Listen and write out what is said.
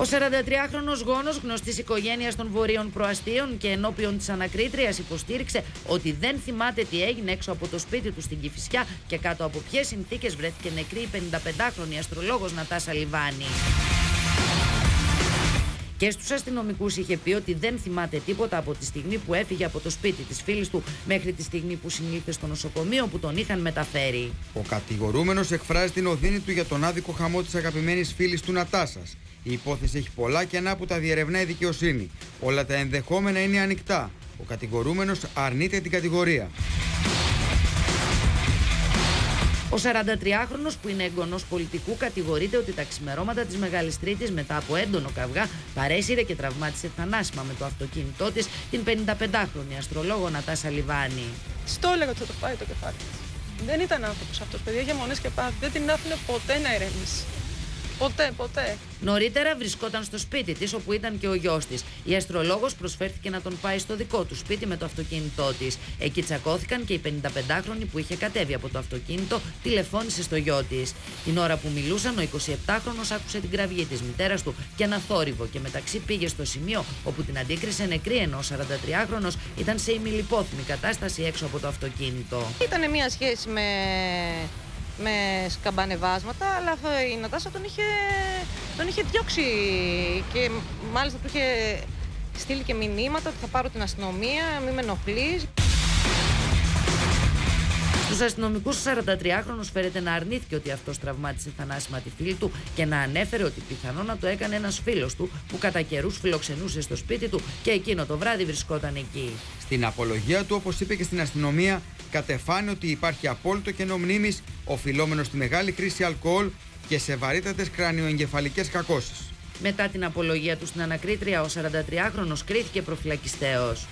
Ο 43χρονο γόνος γνωστής οικογένειας των Βορείων Προαστίων και ενώπιον της ανακρίτριας υποστήριξε ότι δεν θυμάται τι έγινε έξω από το σπίτι του στην Κυφυσιά και κάτω από ποιες συνθήκες βρέθηκε νεκρή η 55χρονη αστρολόγος Νατάσα Λιβάνη. Και στους αστυνομικούς είχε πει ότι δεν θυμάται τίποτα από τη στιγμή που έφυγε από το σπίτι της φίλης του μέχρι τη στιγμή που συνήλθε στο νοσοκομείο που τον είχαν μεταφέρει. Ο κατηγορούμενος εκφράζει την οδύνη του για τον άδικο χαμό της αγαπημένης φίλης του Νατάσας. Η υπόθεση έχει πολλά κενά που τα διερευνά η δικαιοσύνη. Όλα τα ενδεχόμενα είναι ανοιχτά. Ο κατηγορούμενος αρνείται την κατηγορία. Ο 43χρονο, που είναι εγγονός πολιτικού, κατηγορείται ότι τα ξημερώματα της Μεγάλης Τρίτης, μετά από έντονο καυγά, παρέσυρε και τραυμάτισε θανάσιμα με το αυτοκίνητό της την 55χρονη αστρολόγο Νατάσα Λιβάνη. Στο έλεγα ότι θα το πάει το κεφάλι Δεν ήταν άνθρωπος αυτός, παιδιά, για μονές και πάθη. Δεν την άφηνε ποτέ να ηρεμήσει. Ποτέ, ποτέ. Νωρίτερα βρισκόταν στο σπίτι της, όπου ήταν και ο γιος της. Η αστρολόγος προσφέρθηκε να τον πάει στο δικό του σπίτι με το αυτοκίνητό της. Εκεί τσακώθηκαν και η 55χρονη που είχε κατέβει από το αυτοκίνητο τηλεφώνησε στο γιο της. Την ώρα που μιλούσαν, ο 27χρονο άκουσε την κραυγή της μητέρας του και ένα θόρυβο και μεταξύ πήγε στο σημείο όπου την αντίκρισε νεκρή ενώ ο 43χρονο ήταν σε ημιλιπόθυμη κατάσταση έξω από το αυτοκίνητο. Ήταν μια σχέση με με σκαμπανεβάσματα, αλλά η Νατάσα τον είχε, τον είχε διώξει και μάλιστα του είχε στείλει και μηνύματα ότι θα πάρω την αστυνομία, μην με ενοχλείς. Στου αστυνομικούς, ο 43χρονο φέρεται να αρνήθηκε ότι αυτός τραυμάτισε θανάσιμα τη φίλη του και να ανέφερε ότι πιθανόν να το έκανε ένας φίλος του που κατά καιρούς φιλοξενούσε στο σπίτι του και εκείνο το βράδυ βρισκόταν εκεί. Στην απολογία του, όπως είπε και στην αστυνομία, κατεφάνει ότι υπάρχει απόλυτο κενό μνήμης οφειλόμενος στη μεγάλη χρήση αλκοόλ και σε βαρύτατες κρανιοεγκεφαλικές κακώσεις. Μετά την απολογία του στην ανακρίτρια, ο 43χρονο κρίθηκε προφυλακιστέος.